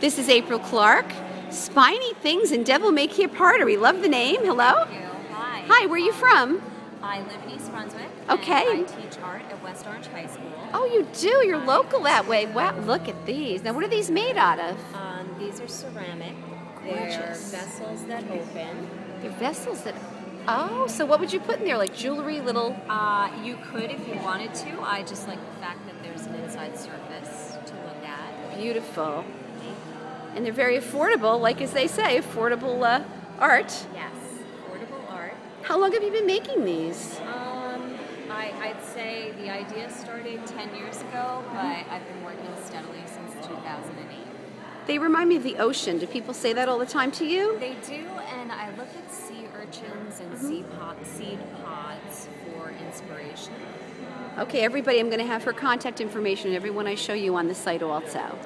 This is April Clark. Spiny Things and Devil May Care Pottery. We love the name. Hello. Hi. Hi, where are you from? I live in East Brunswick. Okay. I teach art at West Orange High School. Oh, you do. You're local that way. Wow, look at these. Now, what are these made out of? Um, these are ceramic. They're Gorgeous. vessels that open. They're vessels that. Oh, so what would you put in there? Like jewelry, little. Uh, you could if you wanted to. I just like the fact that there's an inside surface to look at. Beautiful. And they're very affordable, like as they say, affordable uh, art. Yes. Affordable art. How long have you been making these? Um, I, I'd say the idea started 10 years ago, but I've been working steadily since 2008. They remind me of the ocean. Do people say that all the time to you? They do, and I look at sea urchins and sea pod, seed pods for inspiration. Okay, everybody, I'm going to have her contact information, and everyone I show you on the site also.